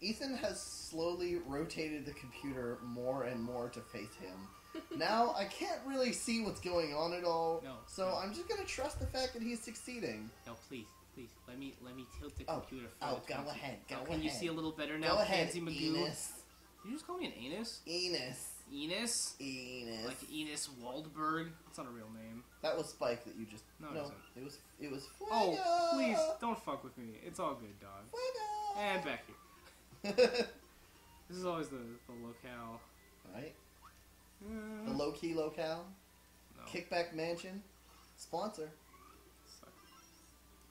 Ethan has slowly rotated the computer more and more to face him. now I can't really see what's going on at all. No, So no. I'm just gonna trust the fact that he's succeeding. No, please, please, let me let me tilt the Oh, computer. oh, further go ahead, go Oh, Can you see a little better now, Go ahead, Pansy Magoo? Enos. Did you just call me an anus? Enos. Enos? Enos. Like Enos Waldberg? That's not a real name. that was Spike that you just. No, no isn't. it was. It was. Oh, Fuego! Oh, please, don't fuck with me. It's all good, dog. Fuego! And back here. This is always the, the locale. right. The low key locale. no. Kickback Mansion. Sponsor.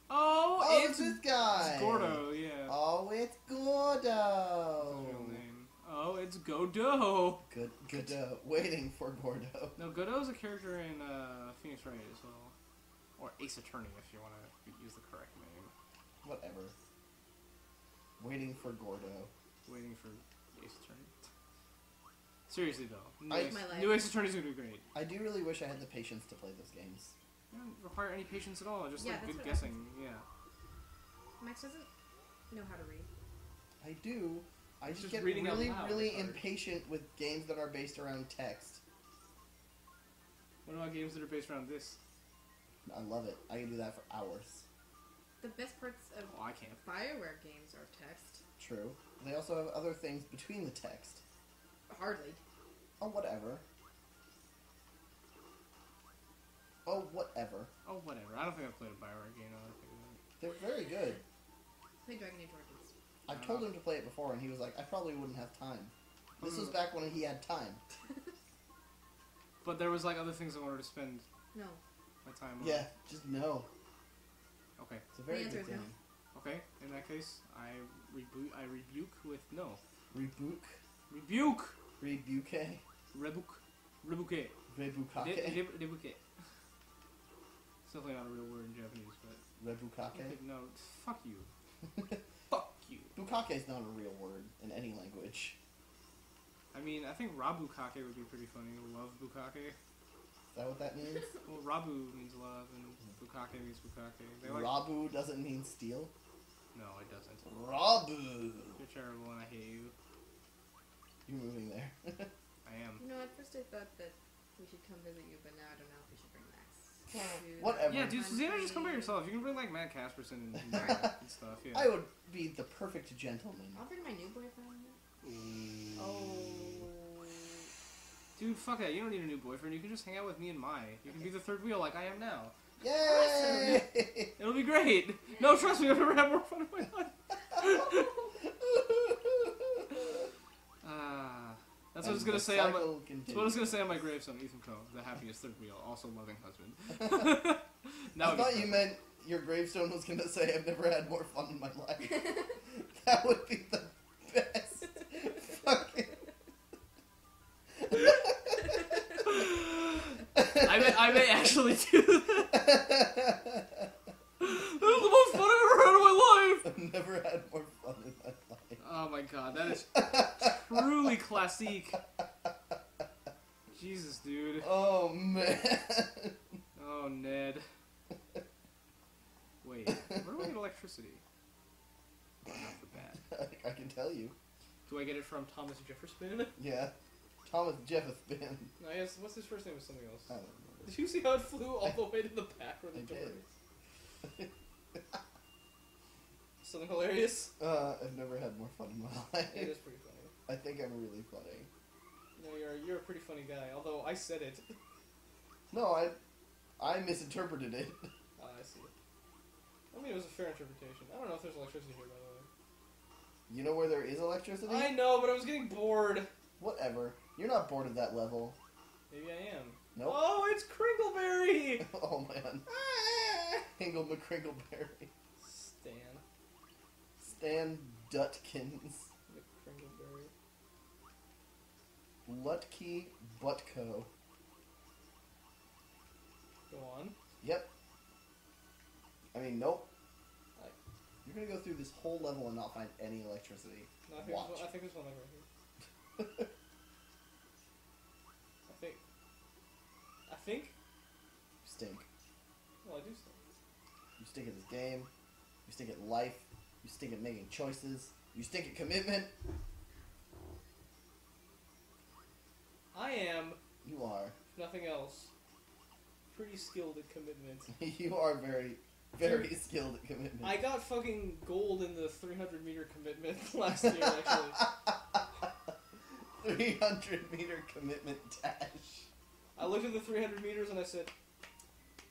Oh, Oh, it's, this guy. it's Gordo, yeah. Oh, it's Gordo. real name. Oh, it's Godot. Good, Godot. Waiting for Gordo. No, Godot's a character in uh, Phoenix Wright as well. Or Ace Attorney, if you want to use the correct name. Whatever. Waiting for Gordo. Waiting for Ace Attorney. Seriously, though. New, I- Ace, My life. new Ace Attorney's going to be great. I do really wish I had the patience to play those games. You don't require any patience at all, just Yeah, like that's good what guessing. Yeah. Max doesn't know how to read. I do. I It's just just get reading out really, loud really is hard. impatient with games that are based around text. What about games that are based around this? I love it. I can do that for hours. The best parts of Oh, I can't. Bioware games are text. True. They also have other things between the text. Hardly. Oh, whatever. Oh, whatever. Oh, whatever. I don't think I've played a Bioware game. now that I think. They're very good. Play Dragon Age Origins. I've Uh, told him to play it before, and he was like, I probably wouldn't have time. This was Mm. back when he had time. But there was like other things I wanted to spend No. my time on. Yeah, just no. Okay. It's a very The answer good is no. game. Okay. In that case, I reboot. I rebuke with no. Rebuke. Rebuke. Rebuke. Rebuke. Rebuke. Rebukake. Re- re- Rebuke. It's definitely not a real word in Japanese, but Rebukake. okay, no. Fuck you. Fuck you. Bukake is not a real word in any language. I mean, I think Rabukake would be pretty funny. Love Bukake. Is that what that means? Well, Rabu means love, and Bukake means Bukake. They like. Rabu doesn't mean steal. No, it doesn't. Rabu. You're terrible, and I hate you. You're moving there. I am. You know, at first I thought that we should come visit you, but now I don't know if we should bring Max. Whatever. Yeah, dude, Susanna, just come by yourself. You can bring like Matt Casperson and, and, and stuff. Yeah. I would be the perfect gentleman. I'll bring my new boyfriend. Ooh. Oh. Dude, fuck that. You don't need a new boyfriend. You can just hang out with me and Mai. You can be the third wheel like I am now. Yay! It'll be great. No, trust me, I've never had more fun in my life. Ah, that's what I was gonna say on my. That's what I was gonna say on my gravestone. Ethan Coe, the happiest third wheel, also loving husband. now I thought you perfect. meant your gravestone was gonna say, "I've never had more fun in my life." that would be the actually do that. That was the most fun I've ever had in my life. I've never had more fun in my life. Oh my god, that is truly classique. Jesus, dude. Oh man. Oh, Ned. Wait, where do I get electricity? Not for bad. I can tell you. Do I get it from Thomas Jefferson? Yeah. Thomas Jefferson. I guess, What's his first name? Was something else. I don't know. Did you see how it flew all the way to the back where the I door? Something hilarious. Uh, I've never had more fun in my life. It is pretty funny. I think I'm really funny. No, you're you're a pretty funny guy. Although I said it. No, I, I misinterpreted it. Ah, I see. I mean, it was a fair interpretation. I don't know if there's electricity here, by the way. You know where there is electricity? I know, but I was getting bored. Whatever. You're not bored of that level. Maybe I am. Nope. Oh, it's Kringleberry! Oh man. Ah! Hingle McCringleberry. Stan Stan Dutkins. McKringleberry. Lutke Butko. Go on. Yep. I mean, nope. You're gonna go through this whole level and not find any electricity. No, I think, Watch. There's one, I think there's one right here. I think. I think? You stink. Well, I do still. You stink at this game. You stink at life. You stink at making choices. You stink at commitment. I am, You are. if nothing else, pretty skilled at commitment. you are very, very skilled at commitment. I got fucking gold in the 300 meter commitment last year, actually. 300 meter commitment dash. I looked at the 300 meters and I said,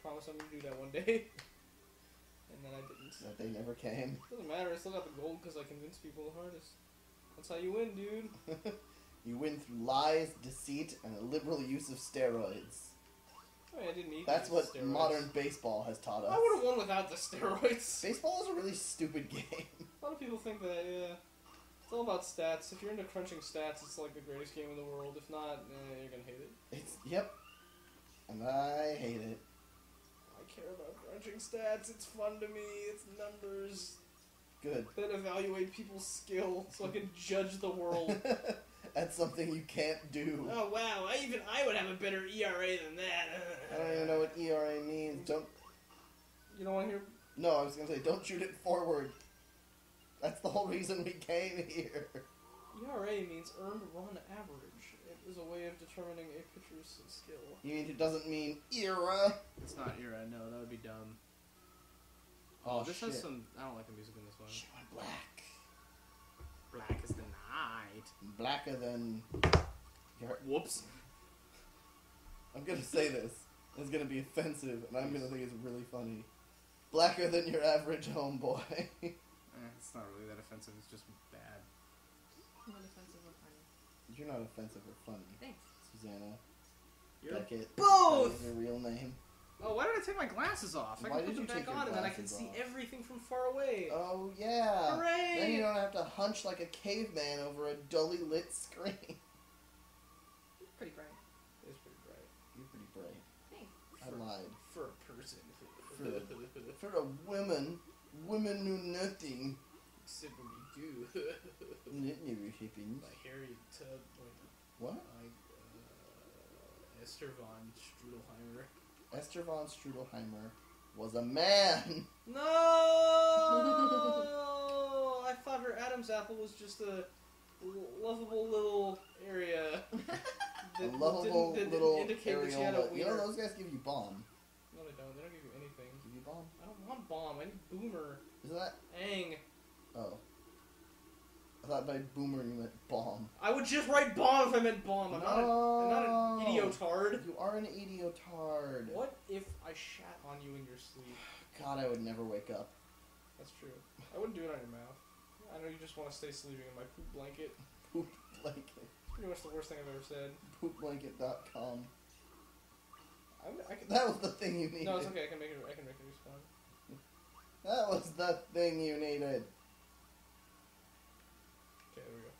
promise I'm gonna do that one day. And then I didn't. That they never came. Doesn't matter, I still got the gold because I convinced people the hardest. That's how you win, dude. you win through lies, deceit, and a liberal use of steroids. I mean, I didn't need That's what steroids. modern baseball has taught us. I would have won without the steroids. Baseball is a really stupid game. A lot of people think that, yeah. It's all about stats. If you're into crunching stats, it's like the greatest game in the world. If not, eh, you're gonna hate it. It's yep, and I hate it. I care about crunching stats. It's fun to me. It's numbers Good. Then evaluate people's skill, so I can judge the world. That's something you can't do. oh wow! I even I would have a better ERA than that. I don't even know what ERA means. Don't. You don't want to hear? No, I was gonna say don't shoot it forward. That's the whole reason we came here. ERA means earned run average. It is a way of determining a pitcher's skill. You mean it doesn't mean era? It's not era. No, that would be dumb. Oh, this shit. has some. I don't like the music in this one. Shit went black. Black is the night. Blacker than. your- Whoops. I'm gonna say this. It's gonna be offensive, and I'm gonna think it's really funny. Blacker than your average homeboy. Eh, it's not really that offensive. It's just bad. Not offensive or funny. You're not offensive or funny, Thanks. Susanna. You're Beckett. both! That is your real name. Oh, why did I take my glasses off? I Why can did put them you take back your on and then I can glasses see off? everything from far away. Oh yeah. Hooray! Then you don't have to hunch like a caveman over a dully lit screen. Pretty bright. It's pretty bright. You're pretty bright. Thanks. I lied. For a person. For a woman, women knew nothing. You do. It never happened. By Harriet Tub. What? Uh, Esther von Strudelheimer. Esther von Strudelheimer was a man. No! I thought her Adam's apple was just a l- lovable little area. A lovable didn't, little didn't indicate that she had a. You know those guys give you bomb. No, they don't. They don't give you anything. Give you bomb? I don't want bomb. I need boomer. Isn't that? I thought by boomer you meant bomb. I would just write bomb if I meant bomb. I'm not, a, I'm not an idiotard. You are an idiotard. What if I shat on you in your sleep? God, I would never wake up. That's true. I wouldn't do it on your mouth. I know you just want to stay sleeping in my poop blanket. Poop blanket. It's Pretty much the worst thing I've ever said. Poopblanket.com. I'm, I can. That was the thing you needed. No, it's okay. I can make it. I can make it respawn. That was the thing you needed. Okay, there we go.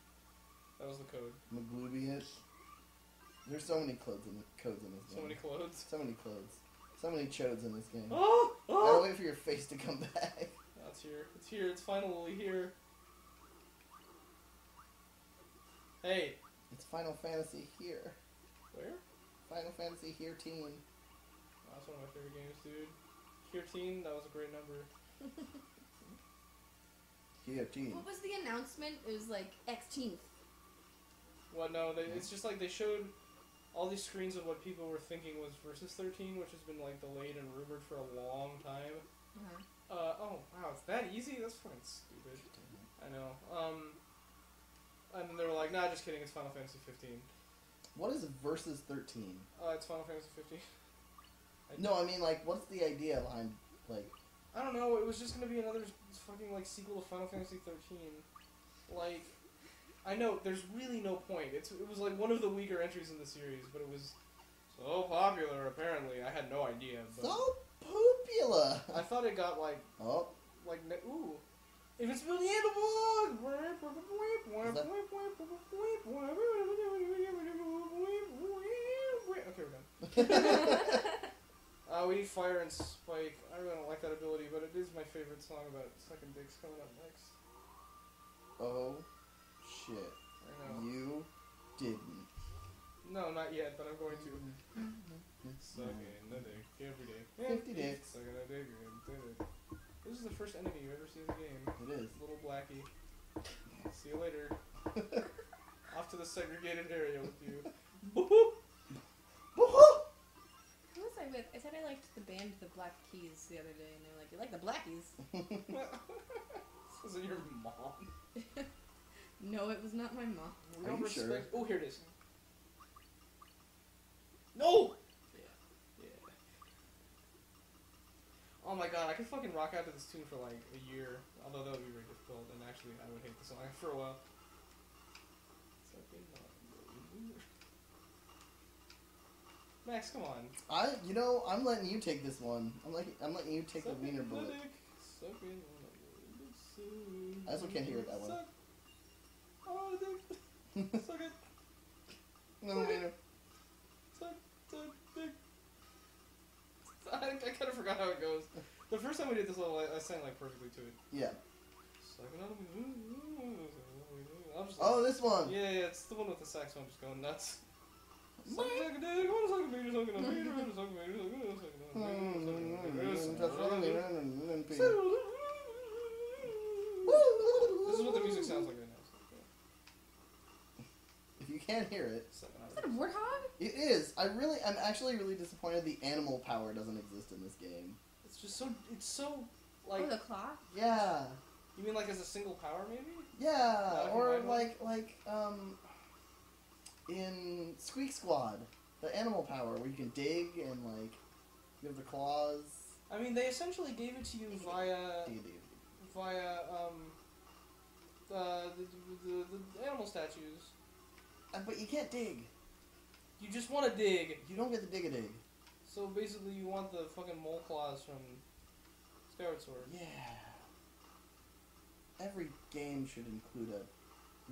That was the code. Maglubius. There's so many codes in codes in this game. So many clothes. So many clothes. So many chodes in this game. Oh, oh! Gotta Oh! wait for your face to come back. It's here. It's here. It's finally here. Hey, It's Final Fantasy here. where? Final Fantasy here team. Oh, that's one of my favorite games, dude. Thirteen. That was a great number. Here team. What was the announcement? It was like Xteenth. What? No, they, it's just like they showed all these screens of what people were thinking was versus 13, which has been like delayed and rumored for a long time. Uh-huh. Uh oh, wow, it's that easy? That's fucking stupid. I know. Um, and then they were like, nah, just kidding. It's Final Fantasy 15. What is versus 13? Uh, it's Final Fantasy 15. No, I mean like, what's the idea behind like? I don't know. It was just gonna be another fucking like sequel to Final Fantasy 13. I know there's really no point. It's it was like one of the weaker entries in the series, but it was so popular. Apparently, I had no idea. But So popular. I thought it got like Oh, like ne- ooh. If it's the wood. Okay, we're done. Uh, we need Fire and Spike. I really don't like that ability, but it is my favorite song about sucking dicks coming up next. oh, shit! I know. You didn't. No, not yet, but I'm going to. Sucking the dick every day. 50 dicks. Sucking the dick every day. This This is the first enemy you've ever see in the game. It is. Little Blackie. See you later. Off to the segregated area with you. Boo-hoo! Woohoo! Who was I with? I said I liked the band The Black Keys the other day, and they were like, "You like the Blackies?" Is it your mom? No, it was not my mom. Are don't you respect. sure? Oh, here it is. No. Yeah. Yeah. Oh my god, I could fucking rock out to this tune for like a year. Although that would be very difficult, and actually, I would hate the song for a while. Sucking on the- Max, come on. I, you know, I'm letting you take this one. I'm like, I'm letting you take the Sucking wiener bullet. dick, sucking on the dick, I also can't hear it that well. Suck the dick. Suck it. No wiener. Suck, suck, dick. I, I kind of forgot how it goes. The first time we did this level, I, I sang like perfectly to it. Yeah. The- I'm just Oh, this one. yeah, yeah, it's the one with the saxophone just going nuts. Suck, suck suck suck suck suck suck suck suck. This is what the music sounds like right now. so, If you can't hear it, yeah. Is that a warthog? it is. I really, I'm actually really disappointed the animal power doesn't exist in this game. It's just so, it's so, like, oh, the claw. Yeah. you mean like as a single power maybe? Yeah, Like or Rhino? like like um in Squeak Squad, the animal power where you can dig and like you have the claws. I mean, they essentially gave it to you via via um the the, the, the animal statues. Uh, but you can't dig. You just want to dig, You don't get to dig a dig. so basically you want the fucking mole claws from Skyward Sword. Yeah. Every game should include a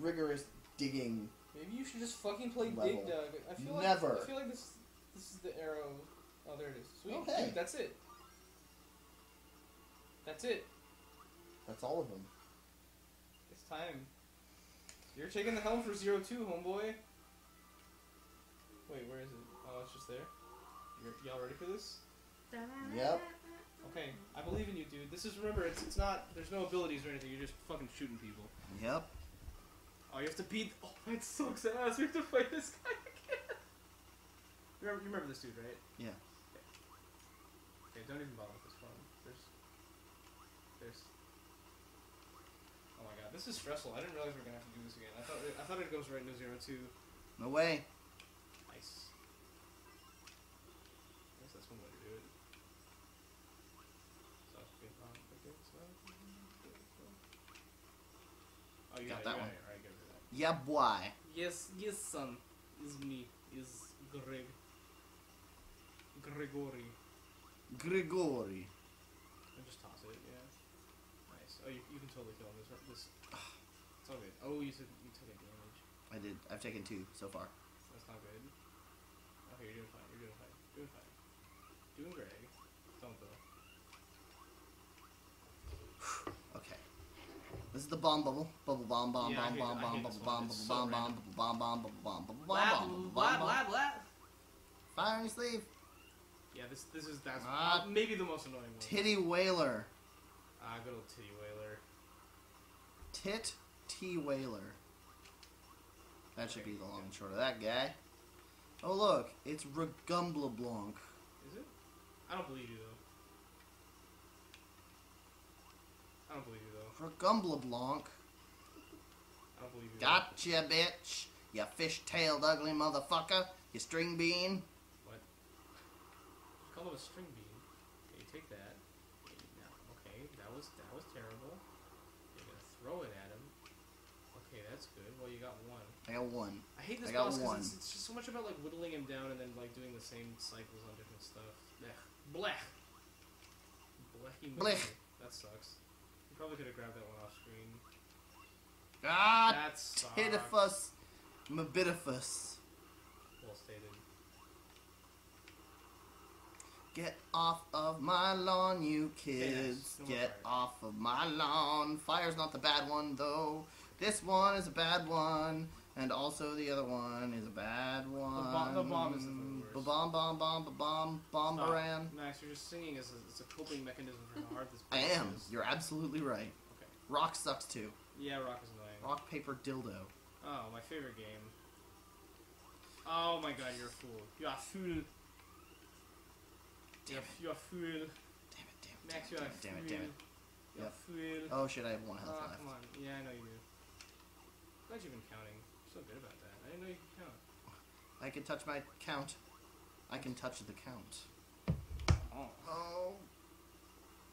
rigorous digging. Maybe you should just fucking play Level. Dig Dug. I feel like Never. I feel like this this is the arrow. Oh, there it is. Sweet. Okay. Dude, that's it. That's it. That's all of them. It's time. You're taking the helm for zero two, homeboy. Wait, where is it? Oh, it's just there. You're, y'all ready for this? Yep. Okay, I believe in you, dude. This is remember, it's it's not. There's no abilities or anything. You're just fucking shooting people. Yep. Oh, you have to beat. Oh, that sucks ass. We have to fight this guy again. You remember, you remember this dude, right? Yeah. Okay. Okay, don't even bother with this one. There's. There's. My god, this is stressful. I didn't realize we were gonna have to do this again. I thought it, I thought it goes right into zero two. No way. Nice. I guess that's one way to do it. Suck it on the dick, suck it on the dick, suck. Oh, you Got got, that it, one. got it. Alright, get rid of that. Yeah, boy. Yes, yes, son. Is me. Is Greg. Gregory. Grigori. And just toss it, yeah. Nice. Oh, you, you can totally kill him. This, this. It's good. Oh, you took you took a damage. I did. I've taken two so far. That's not good. Okay, you're doing fine. You're doing fine. Doing fine. Doing Greg. Don't though. Okay. This is the bomb bubble. Bubble bomb bomb Yeah, I bomb hate- bomb I bomb hate bubble this bomb one. bubble It's so bomb bomb random. bubble bomb bomb bubble bomb bubble Blah, bomb bomb blah, bomb blah, bomb. blah. Fire on your sleeve. Yeah, this this is that's Ah. uh, maybe the most annoying one. Titty whaler. Ah, good old titty whaler. Tit T whaler. That should be the long and short of that guy. Oh look, it's Regumbla Blanc. Is it? I don't believe you though. I don't believe you though. Regumbla Blanc. I don't believe you. Gotcha, bitch. You fish-tailed ugly motherfucker. You string bean. What? You call him a string bean. Okay, you take that. Okay, now, okay, that was that was terrible. You're gonna throw it at him. Okay, that's good. Well, you got one. I got one. I hate this I got boss because it's, it's just so much about like whittling him down and then like doing the same cycles on different stuff. Blech. Blech. Blechy Blech. That sucks. You probably could have grabbed that one off screen. Ah, That sucks. Titifus, Mabitifus. Well stated. Get off of my lawn, you kids. No Get off of my lawn. Fire's not the bad one, though. This one is a bad one. And also the other one is a bad one. bomb- the bomb is definitely worse. Ba-bomb, bomb, bomb, ba-bomb, bomb, Stop. Max, you're just singing as a, it's a coping mechanism for how hard this. I am. is. You're absolutely right. Okay. Rock sucks too. Yeah, rock is annoying. Rock, paper, dildo. Oh, my favorite game. Oh my god, you're a fool. You're a fool. Damn You're, it. you're a fool. Damn it, damn it, Max, damn you're it, a damn it, damn it. You're Yep. a fool. Oh shit, I have one health Oh, left. come on. Yeah, I know you do. Glad you've been counting. You're so good about that. I didn't know you could count. I can touch my count. I can touch the count. Oh. Oh.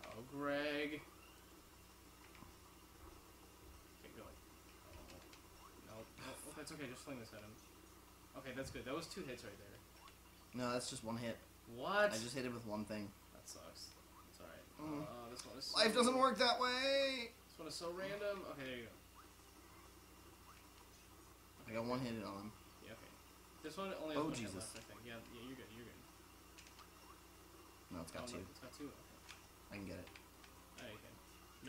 Oh, Greg. Okay, go. No, no, oh, that's okay. Just fling this at him. Okay, that's good. That was two hits right there. No, that's just one hit. What? I just hit it with one thing. That sucks. It's alright. Mm. Uh, this one is. Life doesn't work that way. This one is so random. Okay, there you go. I got one handed on him. Yeah, okay. This one only has Oh, one Jesus. left, I think. Yeah, yeah, you're good. You're good. No, it's got oh, two. No, it's got two. Okay. I can get it. Alright, can.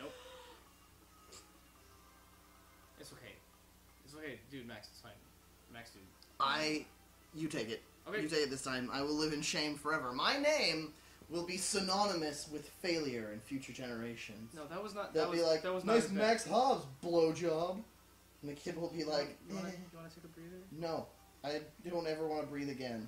Nope. It's okay. It's okay, dude. Max, it's fine. Max, dude. I. You take it. Okay. You take it this time. I will live in shame forever. My name will be synonymous with failure in future generations. No, that was not. They'll that was, be like, that was nice. Max Hobbs blowjob. And the kid will be like, you wanna, "Eh, you wanna take a breather? no, I don't ever want to breathe again.